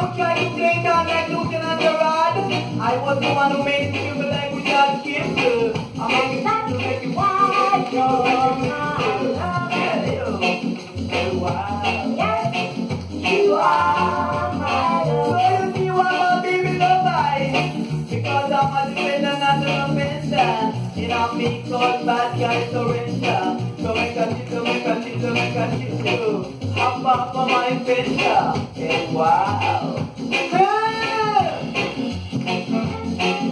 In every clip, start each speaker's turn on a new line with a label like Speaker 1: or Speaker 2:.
Speaker 1: that who tried to play down like Lieutenant Gerard? I was the one who made you feel like we got killed. I'm only trying to make you wild, You are my love. You why my baby love? Because I'm a defender, not an offender. In a big cause bad guy surrender. So make a chill, make a chill, make a. Hop up for my adventure. Hey, wow.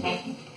Speaker 1: técnica.